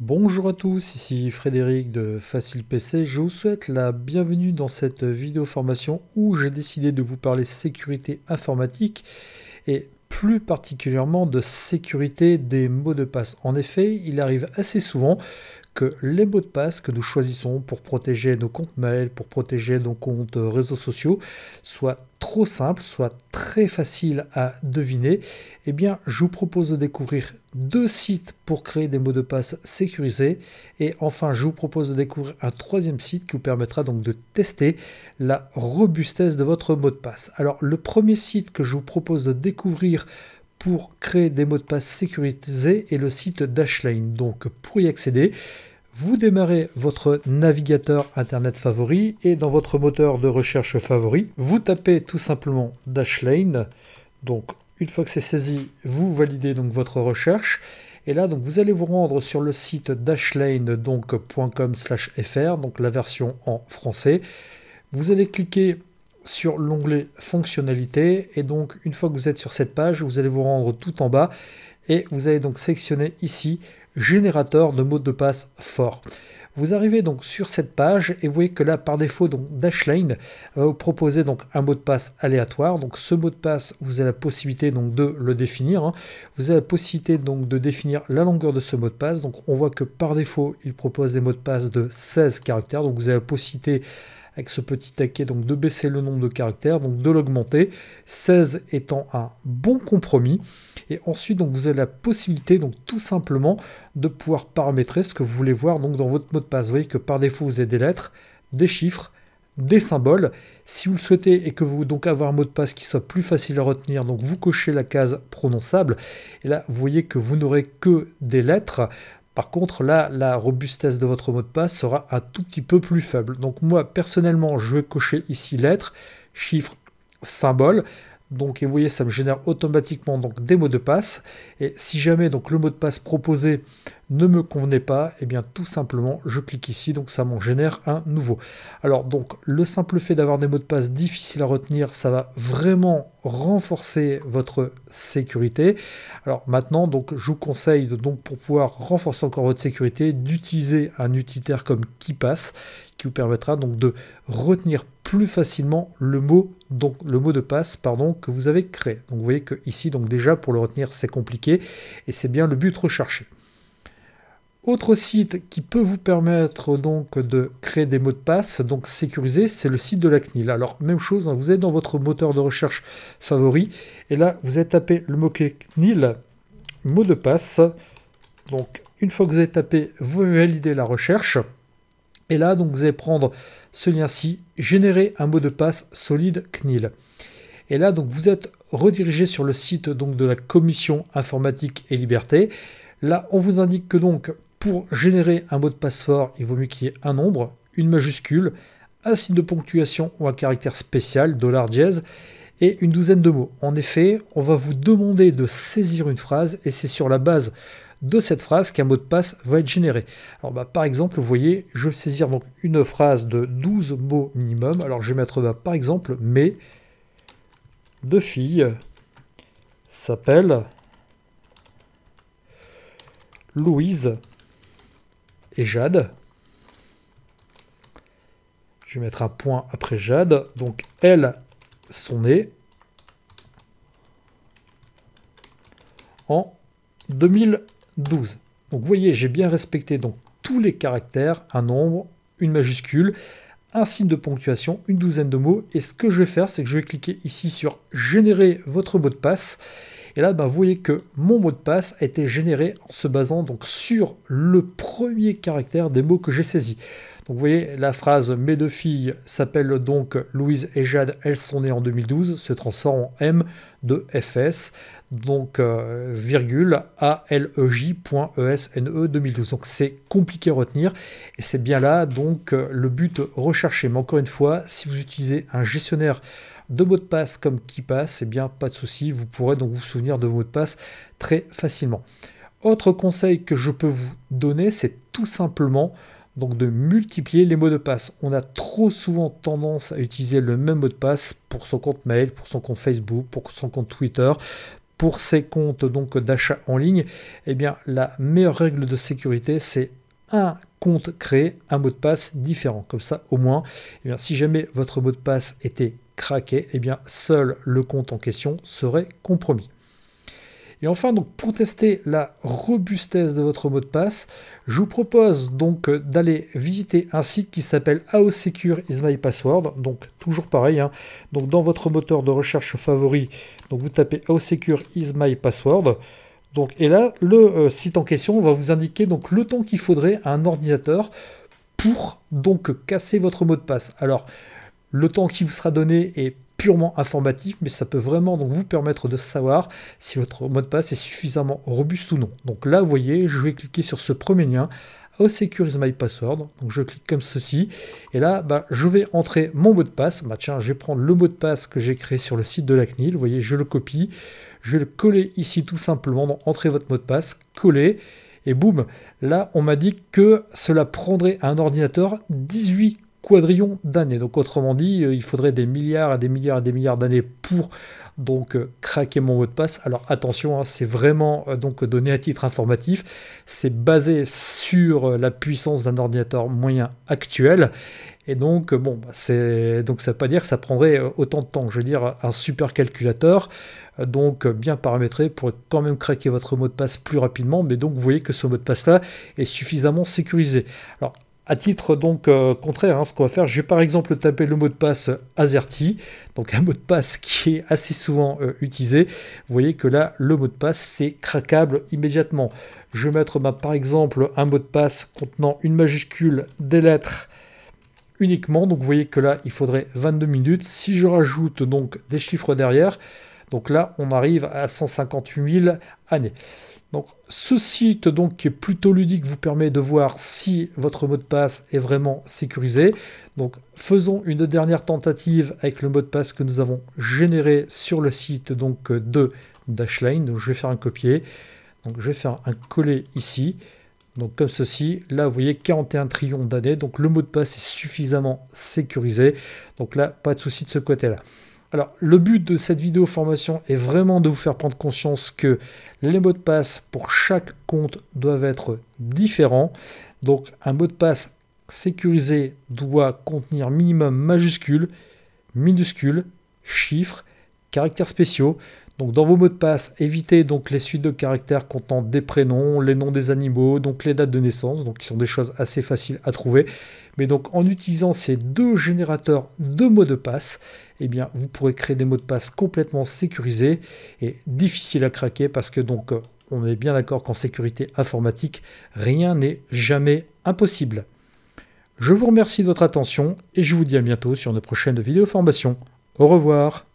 Bonjour à tous, ici Frédéric de Facile PC. Je vous souhaite la bienvenue dans cette vidéo formation où j'ai décidé de vous parler sécurité informatique et plus particulièrement de sécurité des mots de passe. En effet, il arrive assez souvent que les mots de passe que nous choisissons pour protéger nos comptes mail, pour protéger nos comptes réseaux sociaux, soient trop simples, soient très faciles à deviner, eh bien, je vous propose de découvrir deux sites pour créer des mots de passe sécurisés. Et enfin, je vous propose de découvrir un troisième site qui vous permettra donc de tester la robustesse de votre mot de passe. Alors, le premier site que je vous propose de découvrir pour créer des mots de passe sécurisés est le site Dashlane. Donc pour y accéder, vous démarrez votre navigateur internet favori et dans votre moteur de recherche favori, vous tapez tout simplement Dashlane. Donc une fois que c'est saisi, vous validez donc votre recherche. Et là, donc, vous allez vous rendre sur le site dashlane.com/fr, donc la version en français. Vous allez cliquer sur l'onglet fonctionnalité et donc une fois que vous êtes sur cette page vous allez vous rendre tout en bas et vous allez donc sélectionner ici générateur de mots de passe fort. Vous arrivez donc sur cette page et vous voyez que là par défaut donc Dashlane va vous proposer donc un mot de passe aléatoire. Donc ce mot de passe vous avez la possibilité donc de le définir. Hein. Vous avez la possibilité donc de définir la longueur de ce mot de passe. Donc on voit que par défaut il propose des mots de passe de 16 caractères. Donc vous avez la possibilité avec ce petit taquet, donc de baisser le nombre de caractères, donc de l'augmenter, 16 étant un bon compromis. Et ensuite, donc, vous avez la possibilité, donc tout simplement, de pouvoir paramétrer ce que vous voulez voir donc, dans votre mot de passe. Vous voyez que par défaut, vous avez des lettres, des chiffres, des symboles. Si vous le souhaitez et que vous donc avoir un mot de passe qui soit plus facile à retenir, donc vous cochez la case prononçable. Et là, vous voyez que vous n'aurez que des lettres. Par contre, là, la robustesse de votre mot de passe sera un tout petit peu plus faible. Donc moi, personnellement, je vais cocher ici lettres, chiffres, symboles. Donc, et vous voyez, ça me génère automatiquement donc, des mots de passe. Et si jamais donc, le mot de passe proposé ne me convenait pas, et eh bien tout simplement, je clique ici, donc ça m'en génère un nouveau. Alors, donc, le simple fait d'avoir des mots de passe difficiles à retenir, ça va vraiment renforcer votre sécurité. Alors maintenant, donc, je vous conseille, donc, pour pouvoir renforcer encore votre sécurité, d'utiliser un utilitaire comme KeePass, qui vous permettra donc de retenir plus facilement le mot, donc le mot de passe pardon, que vous avez créé. Donc vous voyez que ici, donc déjà pour le retenir, c'est compliqué et c'est bien le but recherché. Autre site qui peut vous permettre donc de créer des mots de passe, donc sécurisés, c'est le site de la CNIL. Alors même chose, hein, vous êtes dans votre moteur de recherche favori et là vous avez tapé le mot-clé CNIL, mot de passe. Donc une fois que vous avez tapé, vous validez la recherche. Et là, donc, vous allez prendre ce lien-ci, générer un mot de passe solide CNIL. Et là, donc, vous êtes redirigé sur le site donc, de la Commission informatique et liberté. Là, on vous indique que donc, pour générer un mot de passe fort, il vaut mieux qu'il y ait un nombre, une majuscule, un signe de ponctuation ou un caractère spécial, dollar $dièse, et une douzaine de mots. En effet, on va vous demander de saisir une phrase et c'est sur la base de cette phrase qu'un mot de passe va être généré. Alors bah, par exemple, vous voyez, je vais saisir donc une phrase de 12 mots minimum. Alors je vais mettre bah, par exemple mes deux filles s'appellent Louise Jade. Je vais mettre un point après Jade. Donc elles sont nées en 2000 12. Donc vous voyez, j'ai bien respecté donc tous les caractères, un nombre, une majuscule, un signe de ponctuation, une douzaine de mots. Et ce que je vais faire, c'est que je vais cliquer ici sur générer votre mot de passe. Et là, ben, vous voyez que mon mot de passe a été généré en se basant donc sur le premier caractère des mots que j'ai saisis. Vous voyez, la phrase « Mes deux filles s'appellent donc Louise et Jade, elles sont nées en 2012 » se transforme en M de FS, donc euh, virgule A-L-E-J.E-S-N-E 2012. Donc c'est compliqué à retenir et c'est bien là donc euh, le but recherché. Mais encore une fois, si vous utilisez un gestionnaire de mots de passe comme KeePass, eh bien pas de souci, vous pourrez donc vous souvenir de vos mots de passe très facilement. Autre conseil que je peux vous donner, c'est tout simplement donc de multiplier les mots de passe. On a trop souvent tendance à utiliser le même mot de passe pour son compte mail, pour son compte Facebook, pour son compte Twitter, pour ces comptes donc d'achat en ligne, eh bien la meilleure règle de sécurité c'est un compte créé, un mot de passe différent. Comme ça, au moins, eh bien, si jamais votre mot de passe était craqué, eh bien, seul le compte en question serait compromis. Et enfin, donc, pour tester la robustesse de votre mot de passe, je vous propose donc d'aller visiter un site qui s'appelle How Secure is my password. Donc, toujours pareil. Hein. Donc, dans votre moteur de recherche favori, donc vous tapez How Secure is my password. Donc, et là, le euh, site en question va vous indiquer donc le temps qu'il faudrait à un ordinateur pour donc casser votre mot de passe. Alors, le temps qui vous sera donné est purement informatif, mais ça peut vraiment donc vous permettre de savoir si votre mot de passe est suffisamment robuste ou non. Donc là, vous voyez, je vais cliquer sur ce premier lien, Secure is my password. Donc je clique comme ceci, et là, bah, je vais entrer mon mot de passe. Bah, tiens, je vais prendre le mot de passe que j'ai créé sur le site de la CNIL. Vous voyez, je le copie, je vais le coller ici tout simplement. Donc entrez votre mot de passe, coller. Et boum, là on m'a dit que cela prendrait à un ordinateur 18 quadrillions d'années. Donc autrement dit, euh, il faudrait des milliards et des milliards et des milliards d'années pour donc euh, craquer mon mot de passe. Alors attention, hein, c'est vraiment euh, donc donné à titre informatif. C'est basé sur la puissance d'un ordinateur moyen actuel. Et donc, bon, bah, c'est donc ça veut pas dire que ça prendrait autant de temps. Je veux dire, un super calculateur, donc bien paramétré pour quand même craquer votre mot de passe plus rapidement. Mais donc, vous voyez que ce mot de passe-là est suffisamment sécurisé. Alors, à titre donc euh, contraire, hein, ce qu'on va faire, je vais par exemple taper le mot de passe AZERTY, donc un mot de passe qui est assez souvent euh, utilisé. Vous voyez que là, le mot de passe, c'est craquable immédiatement. Je vais mettre bah, par exemple un mot de passe contenant une majuscule, des lettres uniquement. Donc vous voyez que là, il faudrait 22 minutes. Si je rajoute donc des chiffres derrière, donc là, on arrive à 158 000 années. Donc, ce site donc, qui est plutôt ludique vous permet de voir si votre mot de passe est vraiment sécurisé. Donc, faisons une dernière tentative avec le mot de passe que nous avons généré sur le site donc, de Dashlane. Donc, je vais faire un copier. Je vais faire un coller ici. Donc comme ceci, là vous voyez 41 trillions d'années, donc le mot de passe est suffisamment sécurisé. Donc là, pas de souci de ce côté-là. Alors, le but de cette vidéo formation est vraiment de vous faire prendre conscience que les mots de passe pour chaque compte doivent être différents. Donc, un mot de passe sécurisé doit contenir minimum majuscules, minuscules, chiffres, caractères spéciaux. Donc dans vos mots de passe, évitez donc les suites de caractères contenant des prénoms, les noms des animaux, donc les dates de naissance, qui sont des choses assez faciles à trouver. Mais donc en utilisant ces deux générateurs de mots de passe, eh bien vous pourrez créer des mots de passe complètement sécurisés et difficiles à craquer parce que donc on est bien d'accord qu'en sécurité informatique, rien n'est jamais impossible. Je vous remercie de votre attention et je vous dis à bientôt sur une prochaine vidéo formation. Au revoir